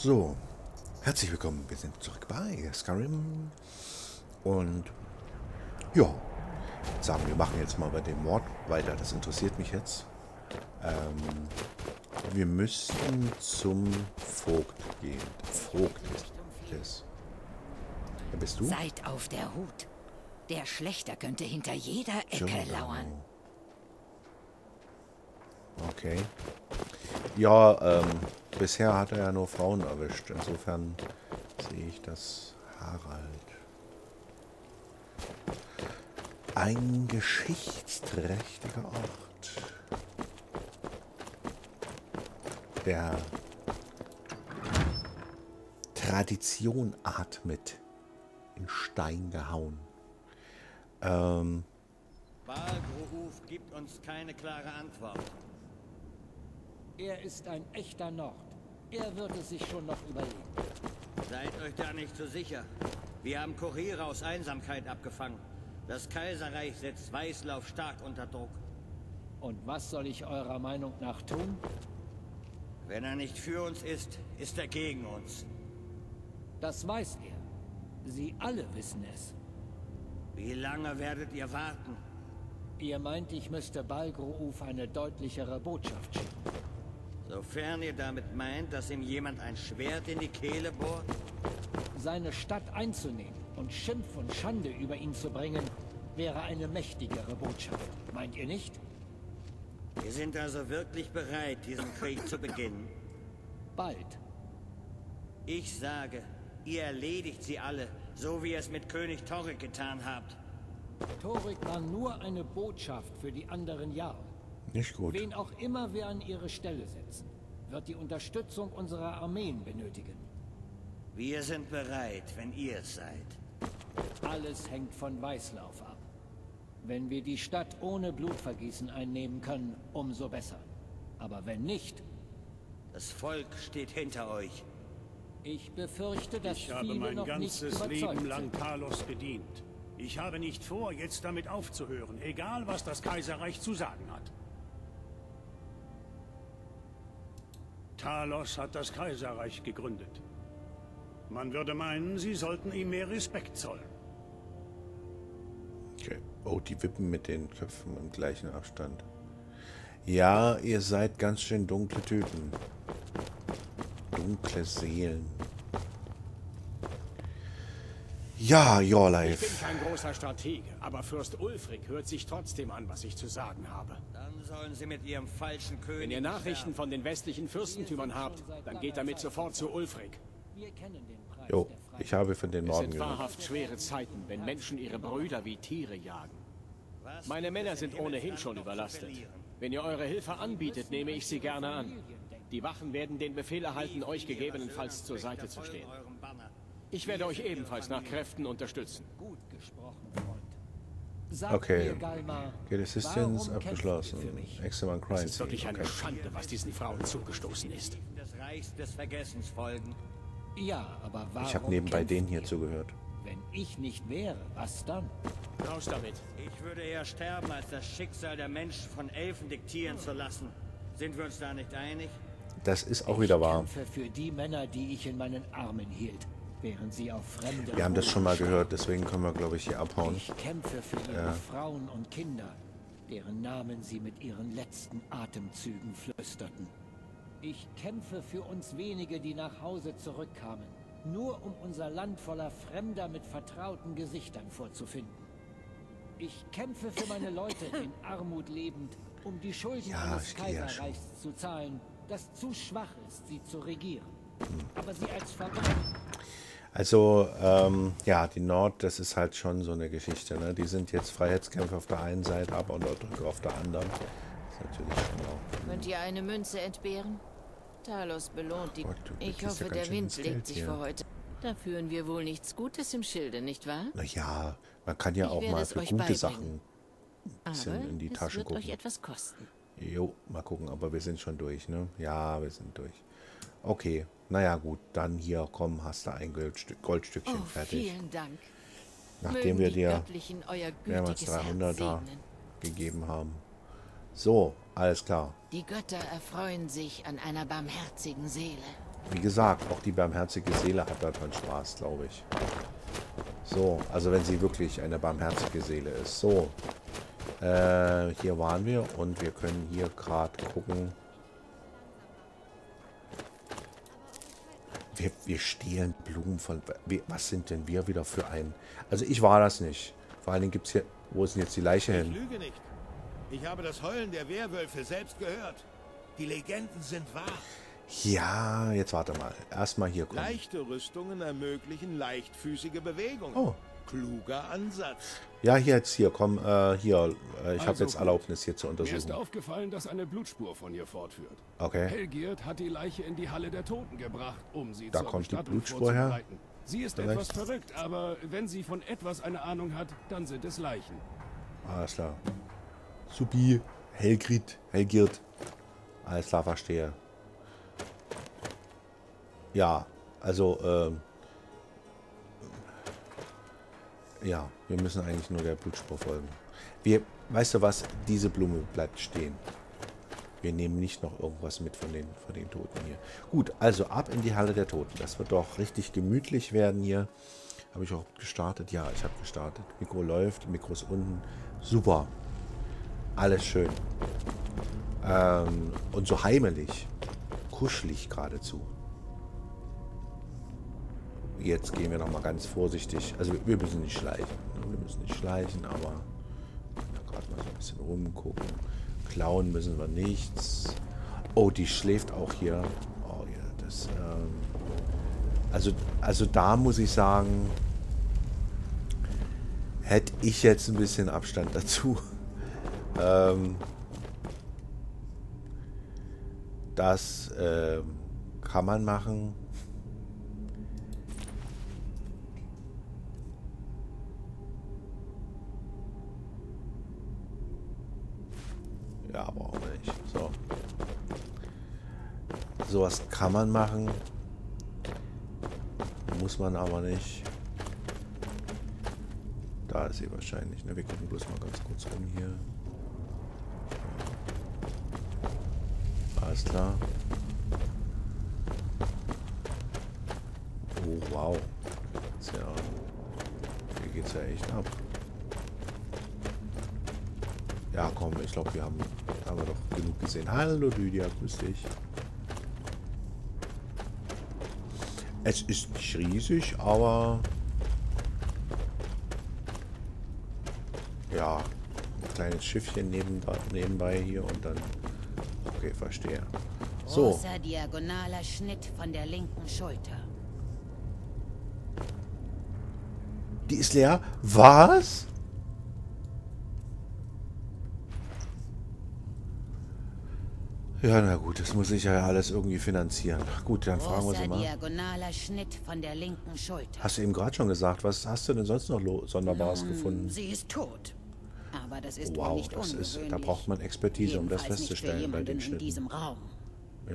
So, herzlich willkommen. Wir sind zurück bei Skyrim. Und ja, sagen wir machen jetzt mal bei dem Mord weiter. Das interessiert mich jetzt. Ähm, wir müssten zum Vogt gehen. Vogt ist. Wer bist du? Seid auf der Hut. Der Schlechter könnte hinter jeder Ecke Giordano. lauern. Okay. Ja, ähm, bisher hat er ja nur Frauen erwischt. Insofern sehe ich das Harald. Ein geschichtsträchtiger Ort. Der Tradition atmet. In Stein gehauen. Ähm, Balgruf gibt uns keine klare Antwort. Er ist ein echter Nord. Er wird es sich schon noch überlegen. Seid euch da nicht so sicher. Wir haben Kuriere aus Einsamkeit abgefangen. Das Kaiserreich setzt Weißlauf stark unter Druck. Und was soll ich eurer Meinung nach tun? Wenn er nicht für uns ist, ist er gegen uns. Das weiß er. Sie alle wissen es. Wie lange werdet ihr warten? Ihr meint, ich müsste Balgruf eine deutlichere Botschaft schicken. Sofern ihr damit meint, dass ihm jemand ein Schwert in die Kehle bohrt? Seine Stadt einzunehmen und Schimpf und Schande über ihn zu bringen, wäre eine mächtigere Botschaft. Meint ihr nicht? Wir sind also wirklich bereit, diesen Krieg zu beginnen. Bald. Ich sage, ihr erledigt sie alle, so wie ihr es mit König Torrik getan habt. Torik war nur eine Botschaft für die anderen Jarl. Nicht gut. Wen auch immer wir an ihre Stelle setzen, wird die Unterstützung unserer Armeen benötigen. Wir sind bereit, wenn ihr es seid. Alles hängt von Weißlauf ab. Wenn wir die Stadt ohne Blutvergießen einnehmen können, umso besser. Aber wenn nicht, Das Volk steht hinter euch. ich befürchte, dass Ich habe viele mein ganzes Leben lang sind. Talos gedient. Ich habe nicht vor, jetzt damit aufzuhören, egal was das Kaiserreich zu sagen hat. Talos hat das Kaiserreich gegründet. Man würde meinen, sie sollten ihm mehr Respekt zollen. Okay. Oh, die wippen mit den Köpfen im gleichen Abstand. Ja, ihr seid ganz schön dunkle Typen. Dunkle Seelen. Ja, your Ich bin life. kein großer Stratege, aber Fürst Ulfric hört sich trotzdem an, was ich zu sagen habe. Dann sollen sie mit ihrem falschen König. Wenn ihr Nachrichten von den westlichen Fürstentümern habt, dann geht damit sofort zu Ulfric. Wir kennen den Preis Jo, ich habe von den Es Norden sind gehört. wahrhaft schwere Zeiten, wenn Menschen ihre Brüder wie Tiere jagen. Meine Männer sind ohnehin schon überlastet. Wenn ihr eure Hilfe anbietet, nehme ich sie gerne an. Die Wachen werden den Befehl erhalten, euch gegebenenfalls zur Seite zu stehen. Ich werde euch ebenfalls nach Kräften unterstützen. Gut gesprochen, Freund. Sagt Okay. Get Assistance abgeschlossen. für mich? Excellent Crime Es ist wirklich Scene. eine Okay. Schande, was diesen Frauen zugestoßen ist. Des Reichs des Vergessens folgen. Ja, aber warum Ich habe nebenbei kämpft den hier zugehört. Wenn ich nicht wäre, was dann? Raus damit. Ich würde eher sterben, als das Schicksal der Menschen von Elfen diktieren zu lassen. Sind wir uns da nicht einig? Das ist auch wieder ich wahr. kämpfe für die Männer, die ich in meinen Armen hielt, während sie auf fremde Wir haben das schon mal gehört, deswegen können wir, glaube ich, hier abhauen. Ich kämpfe für ihre Frauen und Kinder, deren Namen sie mit ihren letzten Atemzügen flüsterten. Ich kämpfe für uns wenige, die nach Hause zurückkamen, nur um unser Land voller Fremder mit vertrauten Gesichtern vorzufinden. Ich kämpfe für meine Leute, in Armut lebend, um die Schulden Ja, eines ja. Kaiserreichs zu zahlen, das zu schwach ist, sie zu regieren. Hm. Aber sie als Verbrecher Also, ähm, ja, die Nord, das ist halt schon so eine Geschichte. Ne? Die sind jetzt Freiheitskämpfer auf der einen Seite, aber Unterdrücker auf der anderen. Das ist natürlich schon auch. Könnt ihr eine Münze entbehren? Talos belohnt die. Gott, du Ich ja hoffe, der Wind legt sich hier. für heute. Da führen wir wohl nichts Gutes im Schilde, nicht wahr? Naja, man kann ja Ich auch mal für gute beibringen. Sachen Aber bisschen in die es Tasche wird gucken. euch etwas kosten. Jo, mal gucken, aber wir sind schon durch, ne? Ja, wir sind durch. Okay, naja gut, dann hier, komm, hast du ein Goldstück, Goldstückchen Oh, fertig. vielen Dank. Nachdem Mögen wir dir mehrmals gütiges Herz 300er segnen. gegeben haben. So, alles klar. Die Götter erfreuen sich an einer barmherzigen Seele. wie gesagt, auch die barmherzige Seele hat daran Spaß, glaube ich. So, also wenn sie wirklich eine barmherzige Seele ist. So, äh, hier waren wir und wir können hier gerade gucken. Wir, wir stehlen Blumen von... Was sind denn wir wieder für ein... Also ich war das nicht. Vor allen Dingen gibt es hier... Wo ist denn jetzt die Leiche hin? Ich lüge nicht. Ich habe das Heulen der Werwölfe selbst gehört. Die Legenden sind wahr. Ja, jetzt warte mal. Erstmal hier kommen. Leichte Rüstungen ermöglichen leichtfüßige Bewegungen. Oh. Kluger Ansatz. Ja, hier jetzt hier, komm, äh, hier. Äh, ich habe Also jetzt gut. Erlaubnis hier zu Mir ist untersuchen. aufgefallen, dass eine Blutspur von ihr fortführt. Okay. Helgierd hat die Leiche in die Halle der Toten gebracht, um sie Da zur kommt die Blutspur her. Sie ist Vielleicht. etwas verrückt, aber wenn sie von etwas eine Ahnung hat, dann sind es Leichen. Alles klar. Supi. Helgrid. Helgirt. Alles klar, verstehe. Ja, also, ähm, ja, wir müssen eigentlich nur der Blutspur folgen. Wir, weißt du was, diese Blume bleibt stehen. Wir nehmen nicht noch irgendwas mit von den, von den Toten hier. Gut, also ab in die Halle der Toten. Das wird doch richtig gemütlich werden hier. Habe ich auch gestartet? Ja, ich habe gestartet. Mikro läuft, Mikro ist unten. Super. Alles schön. Ähm, und so heimelig. Kuschelig geradezu. Jetzt gehen wir noch mal ganz vorsichtig. Also wir, müssen nicht schleichen. ne? Wir müssen nicht schleichen, aber gerade mal so ein bisschen rumgucken. Klauen müssen wir nichts. Oh, die schläft auch hier. Oh ja, das. Ähm, also, also da muss ich sagen, hätte ich jetzt ein bisschen Abstand dazu. Ähm, das ähm, kann man machen. Ja, brauchen wir nicht. So. Sowas kann man machen. Muss man aber nicht. Da ist sie wahrscheinlich. Ne? Wir gucken bloß mal ganz kurz rum hier. Alles klar. Oh, wow. Ist ja, hier geht's ja echt ab. Ja, komm, ich glaube, wir haben, haben wir doch genug gesehen. Hallo Lydia, grüß dich. Es ist nicht riesig, aber ja, ein kleines Schiffchen neben, nebenbei hier und dann. Okay, verstehe. So, Großer diagonaler Schnitt von der linken Schulter. die ist leer. Was? Ja, na gut, das muss ich ja alles irgendwie finanzieren. Gut, dann fragen wir sie Großer mal. diagonaler Schnitt von der linken Schulter. Hast du eben gerade schon gesagt, was hast du denn sonst noch Sonderbares gefunden? Sie ist tot. Aber das ist Wow, nicht das ist, da braucht man Expertise, um das Jedenfalls nicht für festzustellen bei den in Schnitten. diesem Raum.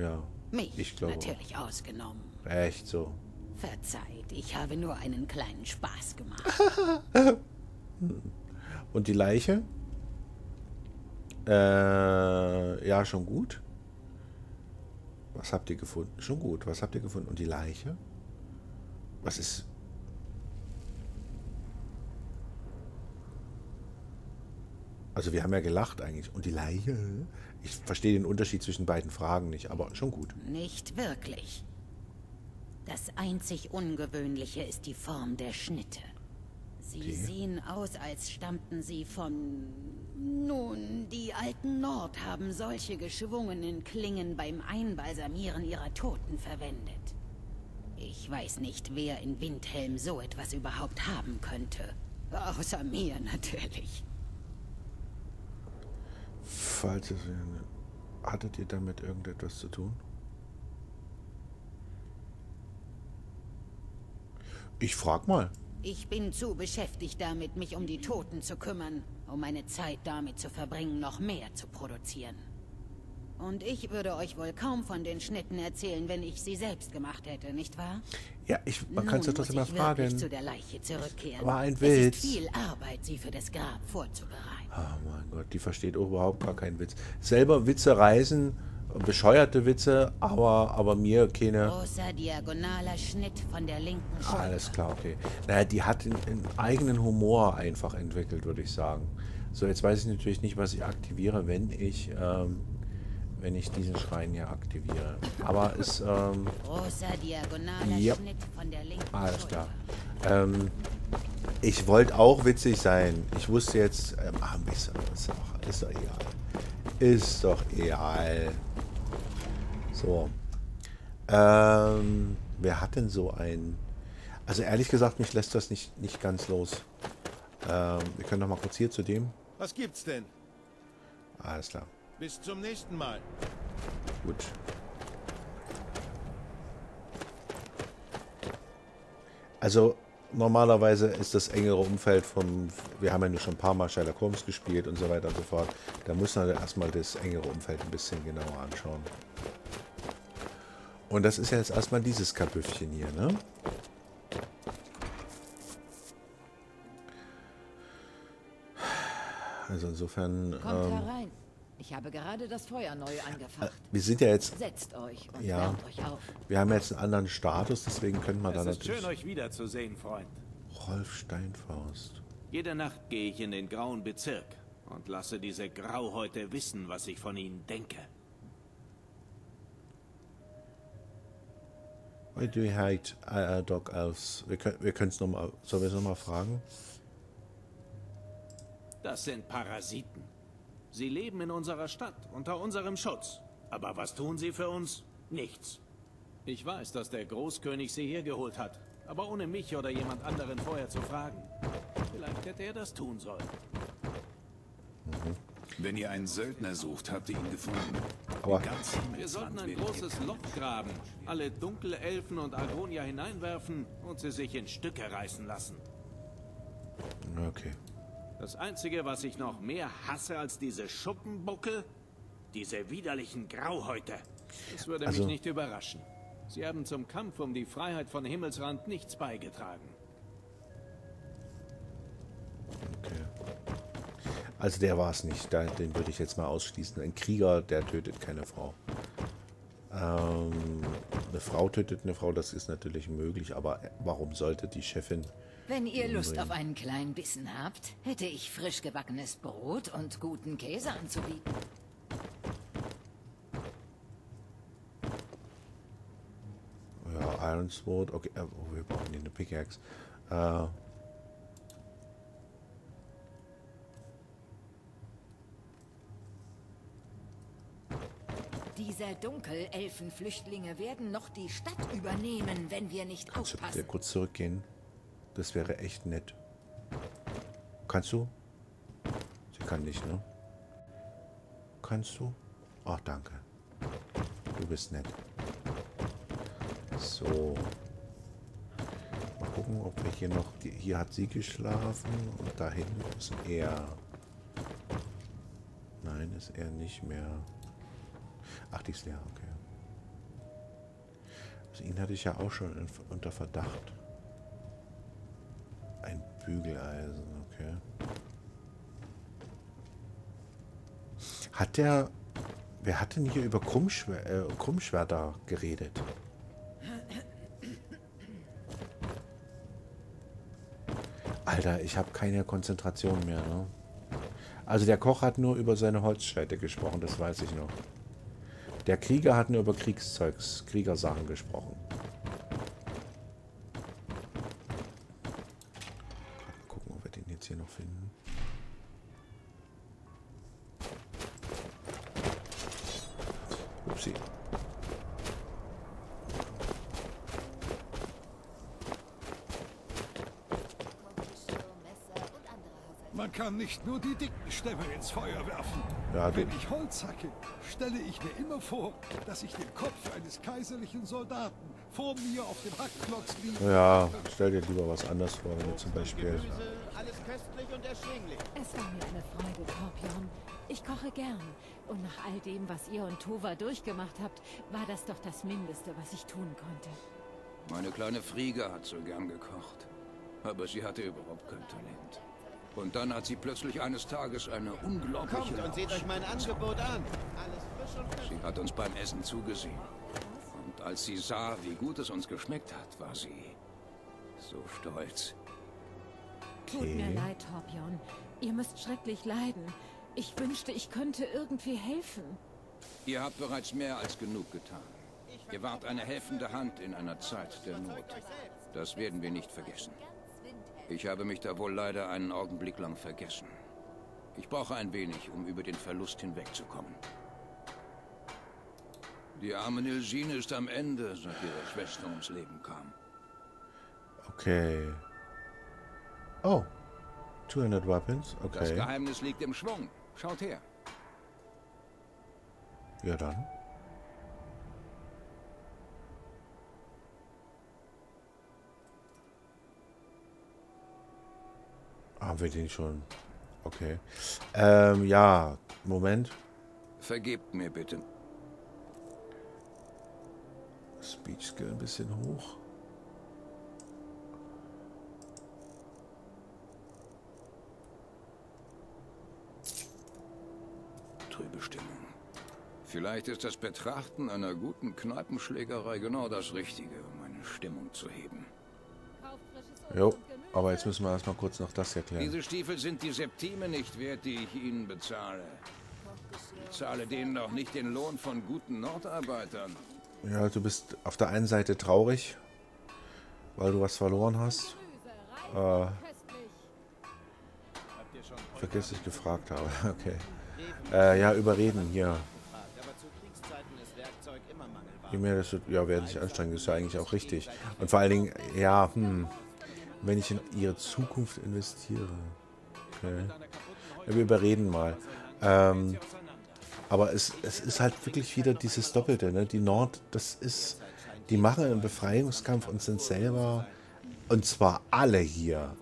Ja, Mich ich glaube. natürlich ausgenommen. Echt so. Verzeiht, ich habe nur einen kleinen Spaß gemacht. Und die Leiche? Äh, ja, schon gut. Was habt ihr gefunden? Schon gut. Was habt ihr gefunden? Und die Leiche? Was ist... Also wir haben ja gelacht eigentlich. Und die Leiche? Ich verstehe den Unterschied zwischen beiden Fragen nicht, aber schon gut. Nicht wirklich. Das einzig Ungewöhnliche ist die Form der Schnitte. Sie Okay. sehen aus, als stammten sie von... Nun, die alten Nord haben solche geschwungenen Klingen beim Einbalsamieren ihrer Toten verwendet. Ich weiß nicht, wer in Windhelm so etwas überhaupt haben könnte. Außer mir natürlich. Falls es... Hattet ihr damit irgendetwas zu tun? Ich frag mal. Ich bin zu beschäftigt damit, mich um die Toten zu kümmern, um meine Zeit damit zu verbringen, noch mehr zu produzieren. Und ich würde euch wohl kaum von den Schnitten erzählen, wenn ich sie selbst gemacht hätte, nicht wahr? Ja, ich, man kann es ja trotzdem mal fragen. zu der Leiche zurückkehren. War ein Es Witz. ist viel Arbeit, sie für das Grab vorzubereiten. Oh mein Gott, die versteht auch überhaupt gar keinen Witz. Selber Witze reißen bescheuerte Witze, aber, aber mir keine... Großer diagonaler Schnitt von der linken Schulter. Alles klar, okay. Naja, die hat einen, eigenen Humor einfach entwickelt, würde ich sagen. So, jetzt weiß ich natürlich nicht, was ich aktiviere, wenn ich, ähm, wenn ich diesen Schrein hier aktiviere. Aber es, ähm, Großer diagonaler Ja. Schnitt von der linken alles klar. Ähm, ich wollte auch witzig sein. Ich wusste jetzt, ähm, ah, ist, ist, doch, ist doch egal. Ist doch egal. So. Ähm, wer hat denn so ein... Also ehrlich gesagt, mich lässt das nicht, nicht ganz los. Ähm, wir können noch mal kurz hier zu dem. Was gibt's denn? Alles klar. Bis zum nächsten Mal. Gut. Also normalerweise ist das engere Umfeld vom, wir haben ja nur schon ein paar Mal Sherlock Holmes gespielt und so weiter und so fort. Da muss man erstmal das engere Umfeld ein bisschen genauer anschauen. Und das ist ja jetzt erstmal dieses Kabüffchen hier, ne? Also insofern, Kommt ähm, herein. Ich habe gerade das Feuer neu angefacht. wir sind ja jetzt, Setzt euch und Ja. wärmt euch auf. wir haben jetzt einen anderen Status, deswegen können wir da Es ist natürlich... schön, euch wiederzusehen, Freund. Rolf Steinfaust. Jede Nacht gehe ich in den grauen Bezirk und lasse diese Grauhäute wissen, was ich von ihnen denke. Why do you hate uh, Elves? Wir können wir es nochmal, sollen wir es nochmal fragen? Das sind Parasiten. Sie leben in unserer Stadt, unter unserem Schutz. Aber was tun sie für uns? Nichts. Ich weiß, dass der Großkönig sie hergeholt hat. Aber ohne mich oder jemand anderen vorher zu fragen. Vielleicht hätte er das tun sollen. Wenn ihr einen Söldner sucht, habt ihr ihn gefunden. Aber Wir sollten ein großes Loch graben, alle Dunkelelfen und Argonia hineinwerfen und sie sich in Stücke reißen lassen. okay. Das Einzige, was ich noch mehr hasse als diese Schuppenbuckel, diese widerlichen Grauhäute. Das würde Also- mich nicht überraschen. Sie haben zum Kampf um die Freiheit von Himmelsrand nichts beigetragen. Also der war es nicht. Den würde ich jetzt mal ausschließen. Ein Krieger, der tötet keine Frau. Ähm, eine Frau tötet eine Frau, das ist natürlich möglich, aber warum sollte die Chefin... Wenn ihr Lust Umbringen. auf einen kleinen Bissen habt, hätte ich frisch gebackenes Brot und guten Käse anzubieten. Ja, Iron Sword. Okay, äh, oh, wir brauchen hier eine Pickaxe. Äh, Diese Dunkelelfenflüchtlinge werden noch die Stadt übernehmen, wenn wir nicht kannst du bitte aufpassen. kurz zurückgehen? Das wäre echt nett. Kannst du? Sie kann nicht, ne? Kannst du? Ach, danke. Du bist nett. So. Mal gucken, ob wir hier noch... Hier hat sie geschlafen und da hinten ist er. Nein, ist er nicht mehr. Ach, die ist leer, okay. Also ihn hatte ich ja auch schon in, unter Verdacht. Ein Bügeleisen, okay. Hat der... Wer hat denn hier über Krummschwer äh, Krummschwerter geredet? Alter, ich habe keine Konzentration mehr, ne? Also der Koch hat nur über seine Holzscheite gesprochen, das weiß ich noch. Der Krieger hat nur über Kriegszeugs, Kriegersachen gesprochen. Mal gucken, ob wir den jetzt hier noch finden. Upsi. Man kann nicht nur die dicken Stämme ins Feuer werfen. Ja, Wenn ich Holz hacke, stelle ich mir immer vor, dass ich den Kopf eines kaiserlichen Soldaten vor mir auf dem Hackklotz liege. Ja, stell dir lieber was anderes vor, wenn du zum Beispiel... alles köstlich und erschwinglich. Es war mir eine Freude, Torpion. Ich koche gern. Und nach all dem, was ihr und Tova durchgemacht habt, war das doch das Mindeste, was ich tun konnte. Meine kleine Frieger hat so gern gekocht. Aber sie hatte überhaupt kein Talent. Und dann hat sie plötzlich eines Tages eine unglaubliche Kommt und seht euch mein Angebot an. Alles frisch und frisch. Sie hat uns beim Essen zugesehen. Und als sie sah, wie gut es uns geschmeckt hat, war sie so stolz. Tut mir leid, Torbjörn. Ihr müsst schrecklich leiden. Ich wünschte, ich könnte irgendwie helfen. Ihr habt bereits mehr als genug getan. Ihr wart eine helfende Hand in einer Zeit der Not. Das werden wir nicht vergessen. Ich habe mich da wohl leider einen Augenblick lang vergessen. Ich brauche ein wenig, um über den Verlust hinwegzukommen. Die arme Nilsine ist am Ende, seit ihre Schwester ums Leben kam. Okay. Oh. 200 Weapons. Okay. Das Geheimnis liegt im Schwung. Schaut her. Ja, dann. Haben wir den schon? Okay. Ähm, ja. Moment. Vergebt mir bitte. Speech Skill ein bisschen hoch. Trübe Stimmung. Vielleicht ist das Betrachten einer guten Kneipenschlägerei genau das Richtige, um eine Stimmung zu heben. Jo, aber jetzt müssen wir erstmal kurz noch das erklären. Diese Stiefel sind die Septime nicht wert, die ich Ihnen bezahle. Ich zahle denen auch nicht den Lohn von guten Nordarbeitern. Ja, du bist auf der einen Seite traurig, weil du was verloren hast. Äh, vergiss, ich gefragt habe. Okay. Äh, ja, überreden hier. Je mehr das ja, werden sich anstrengen, ist ja eigentlich auch richtig. Und vor allen Dingen, ja, hm, wenn ich in ihre Zukunft investiere. Okay. Wir überreden mal. Ähm, aber es, es ist halt wirklich wieder dieses Doppelte. Ne? Die Nord, das ist, die machen einen Befreiungskampf und sind selber, und zwar alle hier,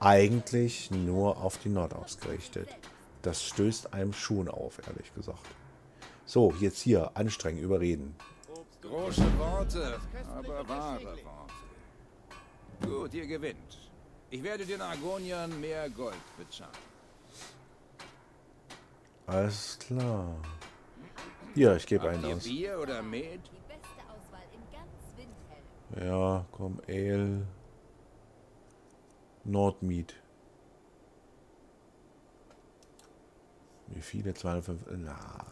eigentlich nur auf die Nord ausgerichtet. Das stößt einem schon auf, ehrlich gesagt. So, jetzt hier, anstrengen, überreden. Große Worte, aber wahre Worte. Gut, ihr gewinnt. Ich werde den Argoniern mehr Gold bezahlen. Alles klar. Hier, ich gebe einen aus. Bier oder Met? Ja, komm, Ale. Nordmeat. Wie viele? 205? Na.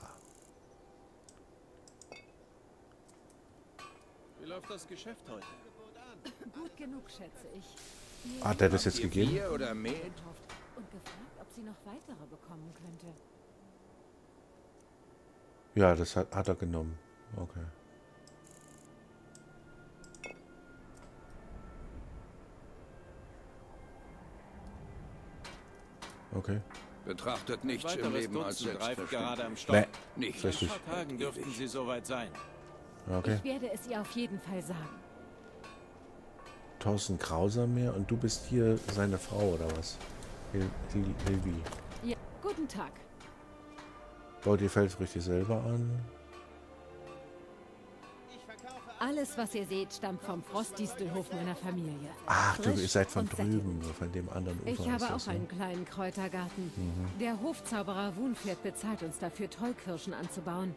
Wie läuft das Geschäft heute? Gut genug, schätze ich. Mir Hat er das jetzt gegeben? Oder Met? Und gefragt, ob sie noch weitere bekommen könnte. Ja, das hat, hat er genommen. Okay. Okay. Betrachtet nichts im Leben als Dutzend greift selbstverständlich. gerade am Stock. Nee, Nicht. In richtig. ein paar Tagen dürften sie soweit sein. Okay. Ich werde es ihr auf jeden Fall sagen. Thorsten Krauser mehr und du bist hier seine Frau oder was? Hil Hil Hilvi. Ja, guten Tag. Baut ihr Feldfrüchte selber an? Alles, was ihr seht, stammt vom Frostdistelhof meiner Familie. Ach, du ihr seid von drüben, von dem anderen Ufer. Ich habe das, auch ne? einen kleinen Kräutergarten. Mhm. Der Hofzauberer Wunflet bezahlt uns dafür, Tollkirschen anzubauen.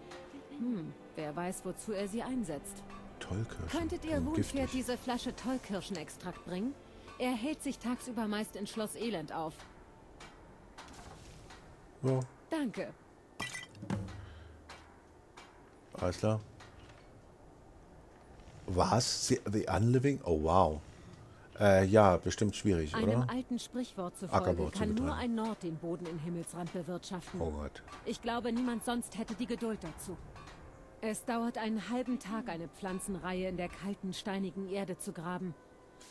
Hm, wer weiß, wozu er sie einsetzt. Tollkirschen. Könntet ihr Wunflet giftig. diese Flasche Tollkirschenextrakt bringen? Er hält sich tagsüber meist in Schloss Elend auf. Ja, Danke. alles klar. Was? The, Unliving? Oh, wow. Äh, ja, bestimmt schwierig, Einem oder? alten Sprichwort Ackerbau zufolge zu kann nur betreiben. ein Nord den Boden in Himmelsrand bewirtschaften. Oh Gott. Ich glaube, niemand sonst hätte die Geduld dazu. Es dauert einen halben Tag, eine Pflanzenreihe in der kalten, steinigen Erde zu graben.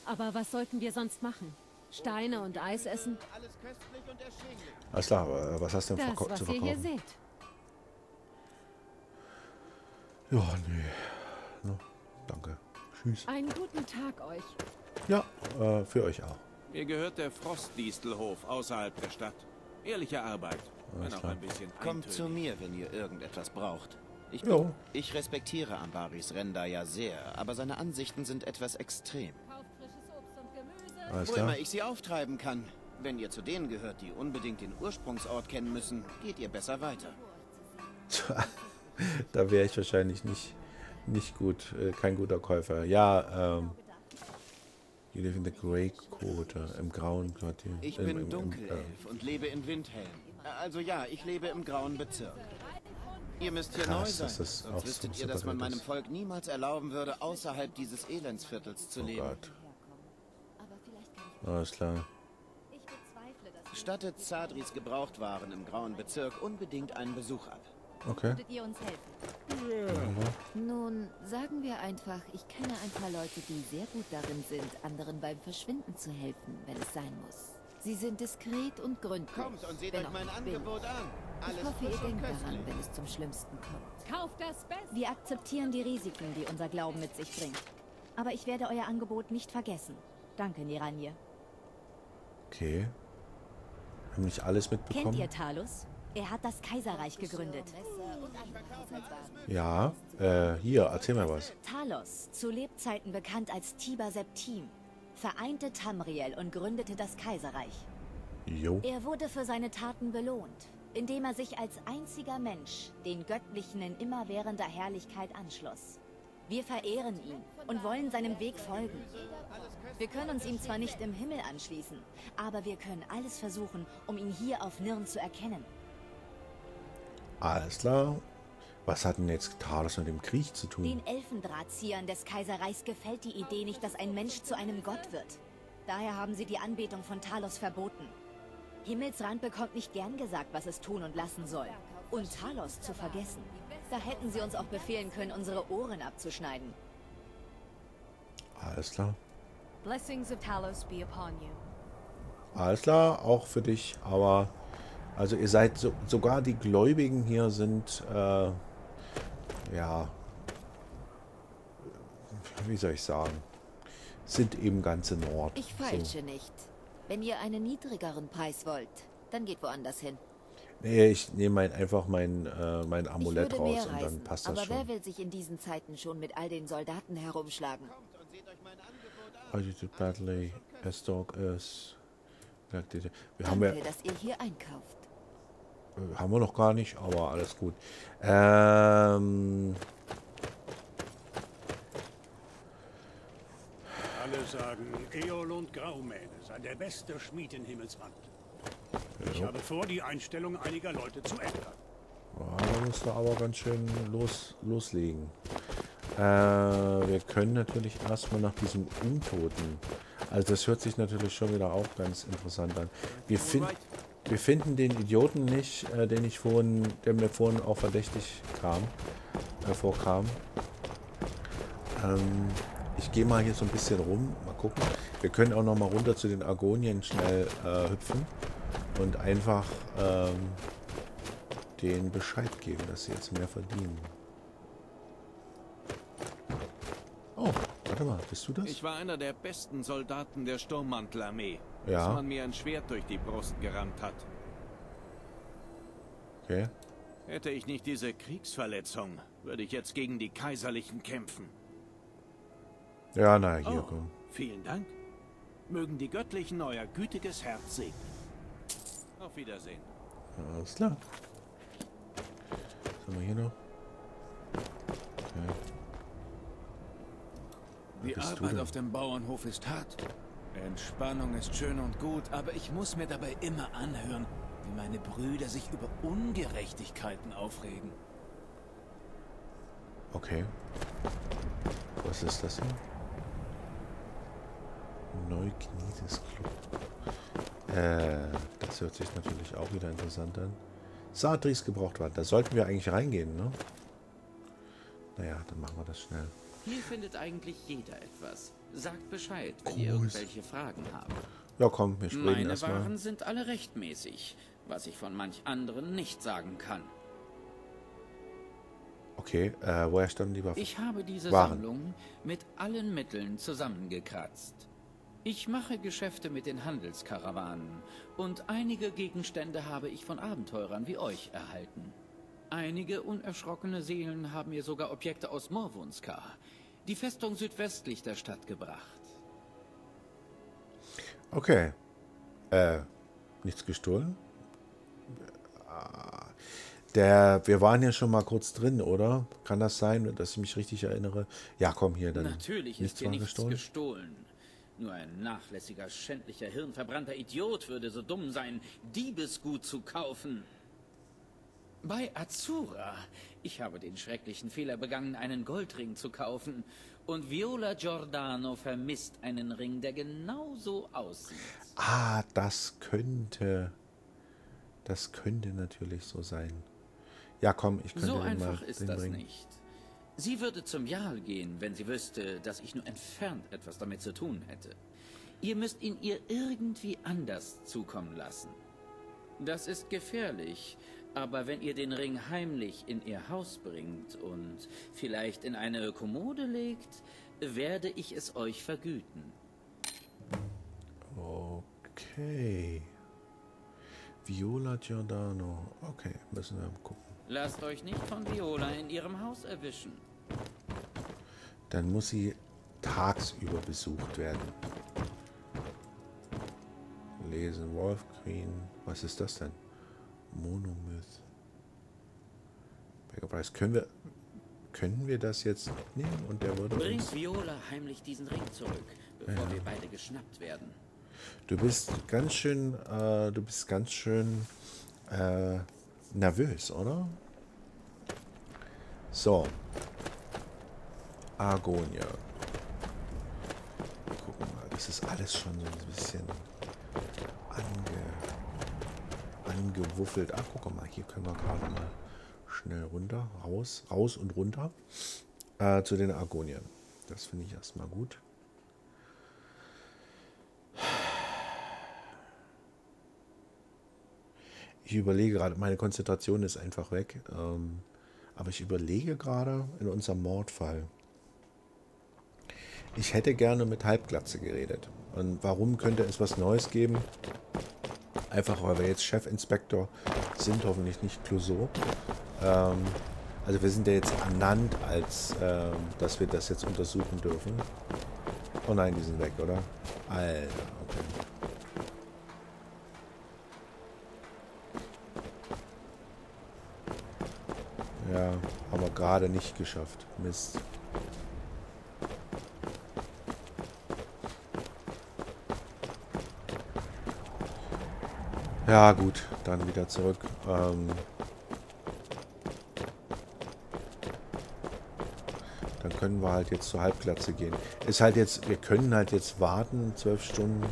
Aber was sollten wir sonst machen? Steine und Eis essen? Alles köstlich und erschwinglich. Alles klar, aber was hast du denn Das, verkau- was zu ihr hier verkaufen? seht. Ja, nee. No, danke. Tschüss. Einen guten Tag euch. Ja, äh, für euch auch. Mir gehört der Frostdistelhof außerhalb der Stadt. Ehrliche Arbeit, wenn auch ein bisschen Kommt eintönig. zu mir, wenn ihr irgendetwas braucht. Ich, Jo. ich respektiere Ambaris Renda ja sehr, aber seine Ansichten sind etwas extrem. Alles Wo immer ich sie auftreiben kann. Wenn ihr zu denen gehört, die unbedingt den Ursprungsort kennen müssen, geht ihr besser weiter. da wäre ich wahrscheinlich nicht, nicht gut, äh, kein guter Käufer. Ja, ähm, You live in the Grey Quarter, im grauen Quartier. Ich bin Dunkelelf äh, und lebe in Windhelm. Also ja, ich lebe im grauen Bezirk. Ihr müsst hier krass, neu sein, sonst wüsstet ihr, dass man meinem Volk niemals erlauben würde, außerhalb dieses Elendsviertels zu oh leben. Gott. Alles klar. Stattet Zadris Gebrauchtwaren im grauen Bezirk unbedingt einen Besuch ab. Okay. Würdet ihr uns helfen? Ja. Nun, sagen wir einfach, ich kenne ein paar Leute, die sehr gut darin sind, anderen beim Verschwinden zu helfen, wenn es sein muss. Sie sind diskret und gründlich. Kommt und seht wenn euch mein Angebot an. Alles Ich hoffe, ihr denkt köstlich. daran, wenn es zum Schlimmsten kommt. Kauft das Beste! Wir akzeptieren die Risiken, die unser Glauben mit sich bringt. Aber ich werde euer Angebot nicht vergessen. Danke, Niranje. Okay. Haben nicht alles Kennt mitbekommen? ihr Talus? Er hat das Kaiserreich gegründet. Ja. Äh, hier, erzähl mal was. Talos, zu Lebzeiten bekannt als Tiber Septim, vereinte Tamriel und gründete das Kaiserreich. Jo. Er wurde für seine Taten belohnt, indem er sich als einziger Mensch den Göttlichen in immerwährender Herrlichkeit anschloss. Wir verehren ihn und wollen seinem Weg folgen. Wir können uns ihm zwar nicht im Himmel anschließen, aber wir können alles versuchen, um ihn hier auf Nirn zu erkennen. Alles klar. Was hat denn jetzt Talos mit dem Krieg zu tun? Den Elfendrahtziehern des Kaiserreichs gefällt die Idee nicht, dass ein Mensch zu einem Gott wird. Daher haben sie die Anbetung von Talos verboten. Himmelsrand bekommt nicht gern gesagt, was es tun und lassen soll. Und Talos zu vergessen. Da hätten sie uns auch befehlen können, unsere Ohren abzuschneiden. Alles klar. Blessings of Talos be upon you. Alles klar, auch für dich. Aber, also ihr seid, so, sogar die Gläubigen hier sind, äh, ja, wie soll ich sagen, sind eben ganze Nord. Ich feilsche nicht. Wenn ihr einen niedrigeren Preis wollt, dann geht woanders hin. Nee, ich nehme mein, einfach mein, äh, mein Amulett raus und dann reisen, passt das aber schon. wer will sich in diesen Zeiten schon mit all den Soldaten herumschlagen? Altitude Battley, Estork ist. Wir haben ja, Danke, dass ihr hier einkauft. Äh, haben wir noch gar nicht, aber alles gut. Ähm, Alle sagen, Eolund Graumähne sei der beste Schmied in Himmelsrand. Ich Ja. habe vor, die Einstellung einiger Leute zu ändern. ja, da musst du aber ganz schön los, loslegen. Äh, wir können natürlich erstmal nach diesem Untoten. Also das hört sich natürlich schon wieder auch ganz interessant an. Wir, fin wir finden den Idioten nicht, äh, den ich vorhin, der mir vorhin auch verdächtig kam, äh, vorkam. Ähm, ich gehe mal hier so ein bisschen rum, mal gucken. Wir können auch noch mal runter zu den Argonien schnell äh, hüpfen und einfach ähm, denen Bescheid geben, dass sie jetzt mehr verdienen. Oh, warte mal, bist du das? Ich war einer der besten Soldaten der Sturmmantelarmee, Ja. bis man mir ein Schwert durch die Brust gerammt hat. Okay. Hätte ich nicht diese Kriegsverletzung, würde ich jetzt gegen die Kaiserlichen kämpfen. Ja, na, hier, oh, komm. vielen Dank. Mögen die Göttlichen euer gütiges Herz segnen. Auf Wiedersehen. Alles klar. Was haben wir hier noch? Okay. Die Arbeit auf dem Bauernhof ist hart. Entspannung ist schön und gut, aber ich muss mir dabei immer anhören, wie meine Brüder sich über Ungerechtigkeiten aufregen. Okay. Was ist das hier? Neukniedes Club. Äh, das hört sich natürlich auch wieder interessant an. Sadris gebraucht werden. Da sollten wir eigentlich reingehen, ne? Naja, dann machen wir das schnell. Hier findet eigentlich jeder etwas. Sagt Bescheid, wenn ihr Gruß. irgendwelche Fragen habt. Ja, komm, wir springen Meine erstmal. Waren sind alle rechtmäßig, was ich von manch anderen nicht sagen kann. Okay, äh, woher standen die Waffen? Ich habe diese Waren. Sammlung mit allen Mitteln zusammengekratzt. Ich mache Geschäfte mit den Handelskarawanen und einige Gegenstände habe ich von Abenteurern wie euch erhalten. Einige unerschrockene Seelen haben mir sogar Objekte aus Morvunska, die Festung südwestlich der Stadt, gebracht. Okay. Äh, nichts gestohlen? Ah, der, wir waren ja schon mal kurz drin, oder? Kann das sein, dass ich mich richtig erinnere? Ja, komm hier, dann. Natürlich ist hier nichts gestohlen. gestohlen. Nur ein nachlässiger, schändlicher, hirnverbrannter Idiot würde so dumm sein, Diebesgut zu kaufen. Bei Azura. Ich habe den schrecklichen Fehler begangen, einen Goldring zu kaufen. Und Viola Giordano vermisst einen Ring, der genauso aussieht. Ah, das könnte... Das könnte natürlich so sein. Ja, komm, ich könnte So einfach ist das Ring. nicht. Sie würde zum Jarl gehen, wenn sie wüsste, dass ich nur entfernt etwas damit zu tun hätte. Ihr müsst ihn ihr irgendwie anders zukommen lassen. Das ist gefährlich, aber wenn ihr den Ring heimlich in ihr Haus bringt und vielleicht in eine Kommode legt, werde ich es euch vergüten. Okay. Viola Giordano. Okay, müssen wir gucken. Lasst euch nicht von Viola in ihrem Haus erwischen. Dann muss sie tagsüber besucht werden. Lesen Wolf Queen. Was ist das denn? Monomyth. Price. Können wir, können wir das jetzt nehmen und der würde Bringt uns... Viola heimlich diesen Ring zurück, bevor ja. wir beide geschnappt werden. Du bist ganz schön, äh, du bist ganz schön äh, nervös, oder? So. Argonia. Gucken mal, das ist alles schon so ein bisschen ange angewuffelt. Ach, guck mal, hier können wir gerade mal schnell runter, raus, raus und runter äh, zu den Argonien. Das finde ich erstmal gut. Ich überlege gerade, meine Konzentration ist einfach weg. Ähm, aber ich überlege gerade in unserem Mordfall. Ich hätte gerne mit Halbglatze geredet. Und warum könnte es was Neues geben? Einfach weil wir jetzt Chefinspektor sind, hoffentlich nicht Clouseau. Ähm, also wir sind ja jetzt ernannt, als ähm, dass wir das jetzt untersuchen dürfen. Oh nein, die sind weg, oder? Alter, okay. Ja, haben wir gerade nicht geschafft. Mist. Ja, gut, dann wieder zurück. Ähm dann können wir halt jetzt zur Halbglatze gehen. Ist halt jetzt, wir können halt jetzt warten, zwölf Stunden.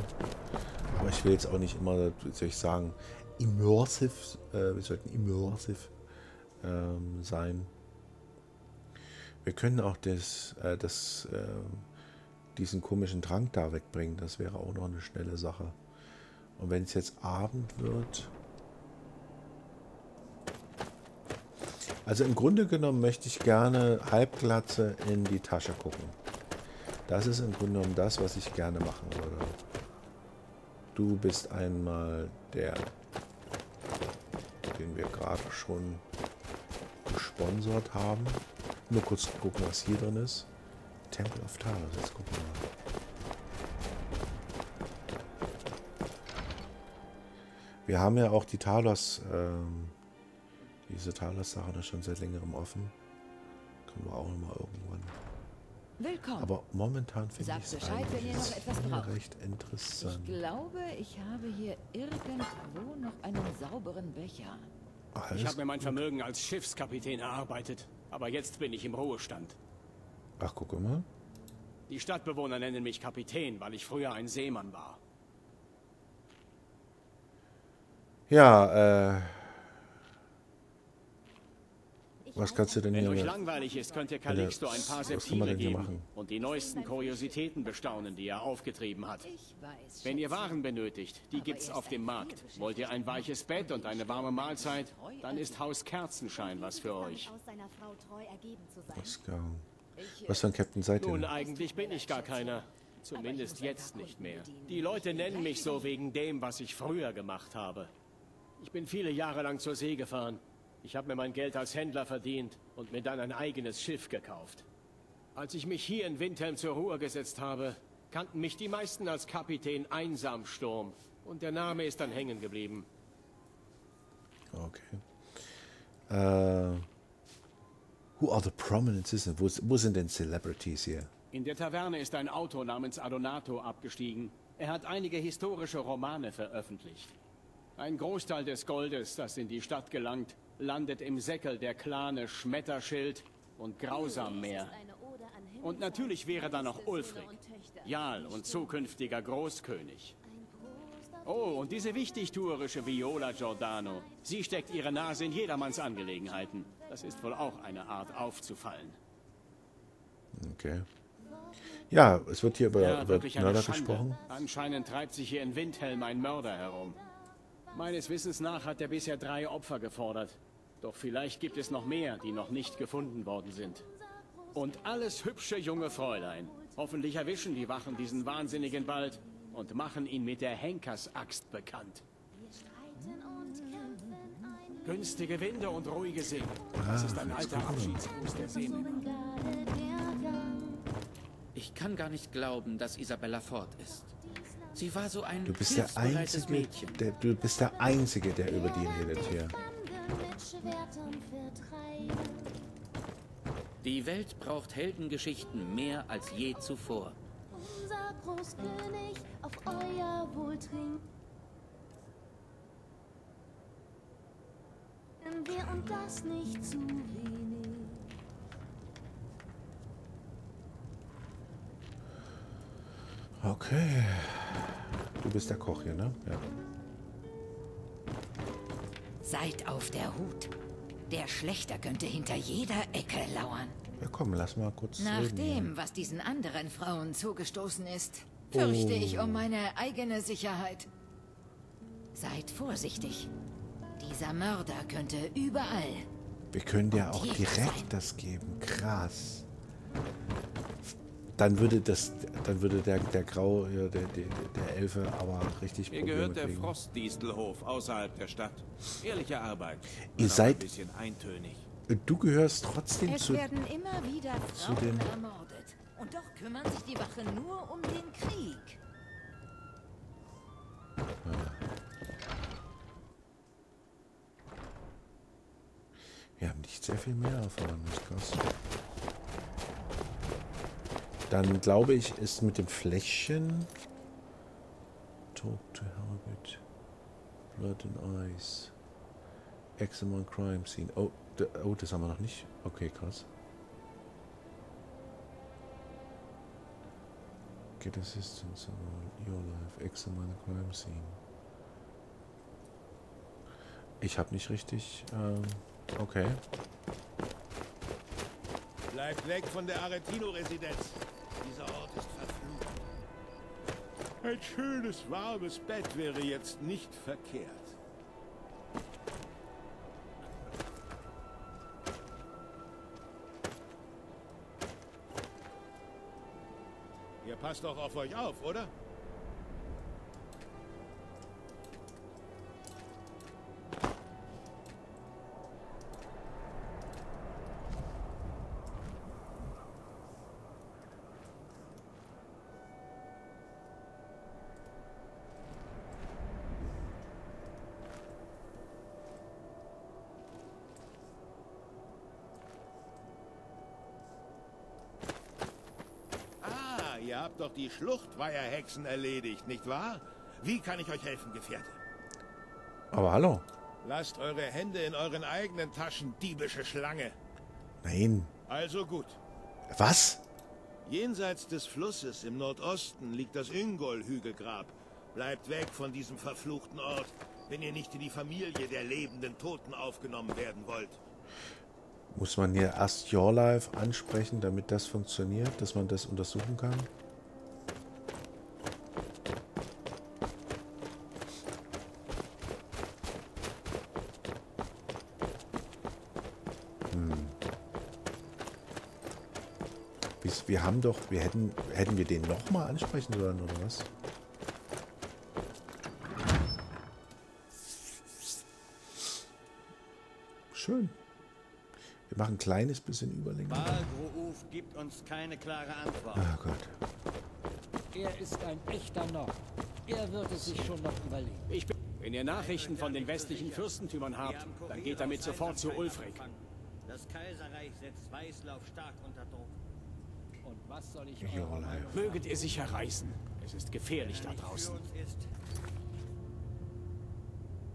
Aber ich will jetzt auch nicht immer, wie soll ich sagen, immersive, äh, wir sollten immersive ähm, sein. Wir können auch das, äh, das, äh, diesen komischen Trank da wegbringen. Das wäre auch noch eine schnelle Sache. Und wenn es jetzt Abend wird... Also im Grunde genommen möchte ich gerne Halbglatze in die Tasche gucken. Das ist im Grunde genommen das, was ich gerne machen würde. Du bist einmal der, den wir gerade schon gesponsert haben. Nur kurz gucken, was hier drin ist. Temple of Talos, jetzt gucken wir mal. Wir haben ja auch die Talos, ähm, diese Talos-Sache da schon seit längerem offen. Können wir auch mal irgendwann. Willkommen. Aber momentan finde ich es recht interessant. Ich glaube, ich habe hier irgendwo noch einen sauberen Becher. Alles ich habe mir mein Vermögen als Schiffskapitän erarbeitet, aber jetzt bin ich im Ruhestand. Ach, guck mal. Die Stadtbewohner nennen mich Kapitän, weil ich früher ein Seemann war. Ja, äh... Was kannst du denn Wenn hier... Wenn euch langweilig ist, könnt ihr Calixto ein paar Septile geben und die neuesten Kuriositäten bestaunen, die er aufgetrieben hat. Wenn ihr Waren benötigt, die gibt's auf dem Markt. Wollt ihr ein weiches Bett und eine warme Mahlzeit, dann ist Haus Kerzenschein was für euch. Oscar. Was für ein Captain seid ihr? Nun, eigentlich bin ich gar keiner. Zumindest jetzt nicht mehr. Die Leute nennen mich so wegen dem, was ich früher gemacht habe. Ich bin viele Jahre lang zur See gefahren. Ich habe mir mein Geld als Händler verdient und mir dann ein eigenes Schiff gekauft. Als ich mich hier in Windhelm zur Ruhe gesetzt habe, kannten mich die meisten als Kapitän Einsamsturm. Und der Name ist dann hängen geblieben. Okay. Äh, who are the prominent citizens? Wo, wo sind denn Celebrities hier? In der Taverne ist ein Autor namens Adonato abgestiegen. Er hat einige historische Romane veröffentlicht. Ein Großteil des Goldes, das in die Stadt gelangt, landet im Säckel der Clane Schmetterschild und Grausam mehr. Und natürlich wäre da noch Ulfric, Jarl und zukünftiger Großkönig. Oh, und diese wichtigtuerische Viola Giordano. Sie steckt ihre Nase in jedermanns Angelegenheiten. Das ist wohl auch eine Art aufzufallen. Okay. Ja, es wird hier über, ja, über Mörder gesprochen. Anscheinend treibt sich hier in Windhelm ein Mörder herum. Meines Wissens nach hat er bisher drei Opfer gefordert. Doch vielleicht gibt es noch mehr, die noch nicht gefunden worden sind. Und alles hübsche junge Fräulein. Hoffentlich erwischen die Wachen diesen Wahnsinnigen bald und machen ihn mit der Henkersaxt bekannt. Günstige Winde und ruhige See. Das ist ein alter Abschiedsgruß der Seelen. Ich kann gar nicht glauben, dass Isabella fort ist. Sie war so ein Du bist der Einzige, Mädchen. der, du bist der Einzige, der über die redet hier. Die Welt braucht Heldengeschichten mehr als je zuvor. Unser Großkönig auf euer Wohl trinkt. Denn wir und das nicht zu wenig. Okay. Du bist der Koch hier, ne? Ja. Seid auf der Hut. Der Schlechter könnte hinter jeder Ecke lauern. Ja, komm, lass mal kurz Nach reden. dem, was diesen anderen Frauen zugestoßen ist, fürchte ich um meine eigene Sicherheit. Seid vorsichtig. Dieser Mörder könnte überall. Wir können dir auch direkt das geben. Krass. Dann würde das, dann würde der, der Grau, ja, der, der, der Elfe aber richtig Mir Probleme gehört der kriegen. Frostdistelhof außerhalb der Stadt. Ehrliche Arbeit. Ihr seid- ein bisschen eintönig. Du gehörst trotzdem Es zu... werden immer wieder zu Frauen den- ermordet. Und doch kümmern sich die Wache nur um den Krieg. Wir haben nicht sehr viel mehr erfahren, das ist krass. Dann glaube ich, ist mit dem Fläschchen... Talk to Halbert. Blood and Ice. Examine Crime Scene. Oh, oh, das haben wir noch nicht. Okay, krass. Get assistance on your life. Examine Crime Scene. Ich habe nicht richtig... Ähm, okay. Bleibt weg von der Aretino-Residenz. Dieser Ort ist verflucht. Ein schönes, warmes Bett wäre jetzt nicht verkehrt. Ihr passt doch auf euch auf, oder? Doch die Schluchtweiherhexen erledigt, nicht wahr? Wie kann ich euch helfen, Gefährte? Aber hallo. Lasst eure Hände in euren eigenen Taschen, diebische Schlange. Nein. Also gut. Was? Jenseits des Flusses im Nordosten liegt das Ingol-Hügelgrab. Bleibt weg von diesem verfluchten Ort, wenn ihr nicht in die Familie der lebenden Toten aufgenommen werden wollt. Muss man hier erst Your Life ansprechen, damit das funktioniert, dass man das untersuchen kann? Hm. Bis- Wir haben doch, wir hätten, hätten wir den nochmal ansprechen sollen, oder was? Schön. Wir machen ein kleines bisschen Überlänge. Balgruuf gibt uns keine klare Antwort. Ah Gott. Er ist ein echter Nord. Er wird es sich schon noch überlegen. Ich bin, wenn ihr Nachrichten von den westlichen Fürstentümern habt, dann geht damit sofort zu Ulfric. Das Kaiserreich setzt Weißlauf stark unter Druck. Was soll ich Your life. Möget ihr sicher reisen. Es ist gefährlich da draußen.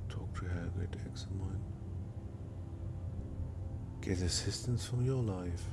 Talk to Helgate, examine. Get assistance from your life.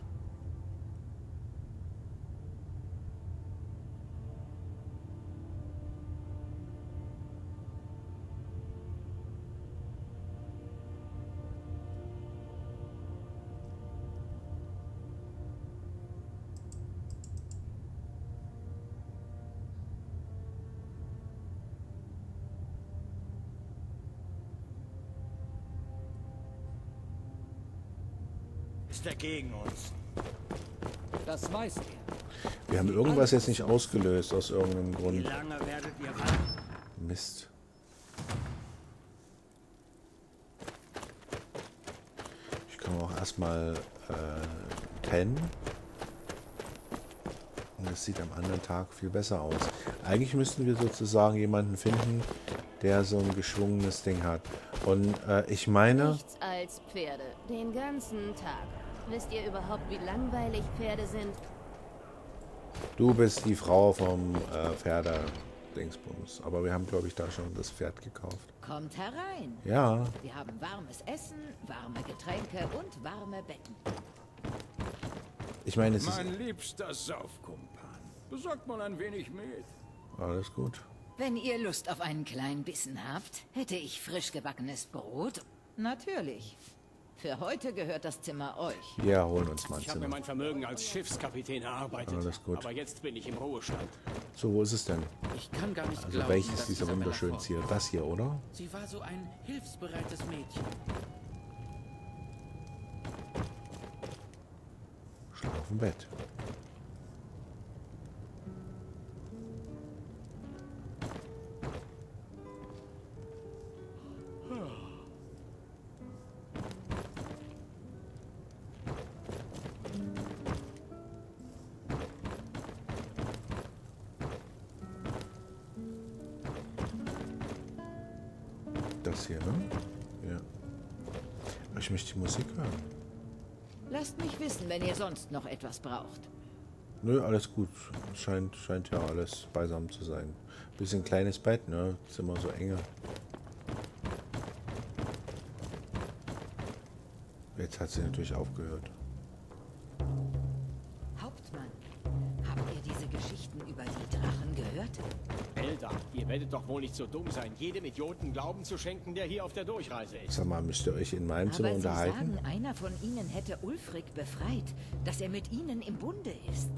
Ist er gegen uns? Das weiß er. Wir haben irgendwas jetzt nicht ausgelöst aus irgendeinem Wie Grund. lange werdet ihr warten? Mist. Ich kann auch erstmal äh, pennen. Und es sieht am anderen Tag viel besser aus. Eigentlich müssten wir sozusagen jemanden finden, der so ein geschwungenes Ding hat. Und äh, ich meine, Nichts als Pferde. Den ganzen Tag. Wisst ihr überhaupt, wie langweilig Pferde sind? du bist die Frau vom äh, Pferde-Dingsbums. Aber wir haben, glaube ich, da schon das Pferd gekauft. Kommt herein. Ja. Wir haben warmes Essen, warme Getränke und warme Betten. Ich meine, es ist Mein liebster Saufkumpan. Besorgt mal ein wenig mit. alles gut. Wenn ihr Lust auf einen kleinen Bissen habt, hätte ich frisch gebackenes Brot. Natürlich. Für heute gehört das Zimmer euch. Ja, holen uns mal ein Ich habe mir Zimmer. mein Vermögen als Schiffskapitän erarbeitet. Alles gut. Aber jetzt bin ich im Ruhestand. So, wo ist es denn? Ich kann gar nicht Also glauben, welches dass dieser wunderschönen Ziele? Das hier, oder? Sie war so ein hilfsbereites Mädchen. Schlaf auf dem Bett. Wenn ihr sonst noch etwas braucht. Nö, alles gut. Scheint, scheint ja alles beisammen zu sein. Bisschen kleines Bett, ne? Zimmer so enge. Jetzt hat sie natürlich aufgehört. Ihr werdet doch wohl nicht so dumm sein, jedem Idioten Glauben zu schenken, der hier auf der Durchreise ist. Sag mal, müsst ihr euch in meinem Aber Zimmer sie unterhalten? sagen, einer von ihnen hätte Ulfric befreit, dass er mit ihnen im Bunde ist.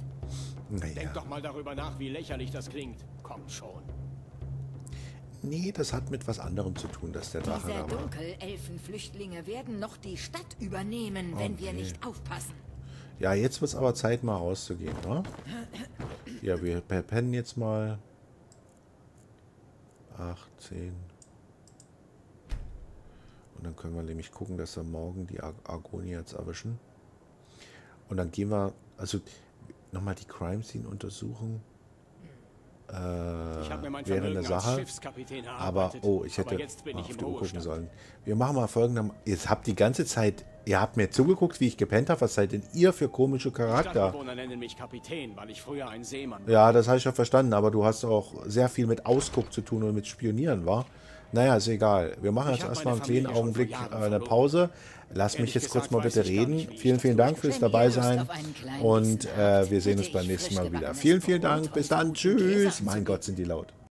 Naja. Denkt doch mal darüber nach, wie lächerlich das klingt. Kommt schon. Nee, das hat mit was anderem zu tun, dass der Drache Diese da war. Dunkelelfenflüchtlinge werden noch die Stadt übernehmen, wenn wir Okay. nicht aufpassen. Ja, jetzt wird es aber Zeit, mal rauszugehen, ne? Ja, wir pe- pennen jetzt mal. 8, 10. Und dann können wir nämlich gucken, dass wir morgen die Ar Argonians erwischen. Und dann gehen wir, also nochmal die Crime Scene untersuchen. Äh, Ich hab mir mein wäre eine Sache. Aber, oh, ich hätte jetzt bin ich gucken sollen. Wir machen mal folgendes. Jetzt habt die ganze Zeit, ihr habt mir zugeguckt, wie ich gepennt habe. Was seid denn ihr für komische Charakter? Stadtbewohner nennen mich Kapitän, weil ich früher ein Seemann war. Ja, das habe ich schon verstanden, aber du hast auch sehr viel mit Ausguck zu tun und mit Spionieren, war? Naja, ist egal. Wir machen Ich jetzt erstmal einen meine kleinen Augenblick äh, eine. Pause. Lass mich jetzt kurz mal bitte reden. vielen, vielen Dank fürs dabei sein. einen Und äh, wir sehen uns beim nächsten Mal wieder. Vielen, vielen Dank. Bis dann. Tschüss. Mein Gott, sind die laut.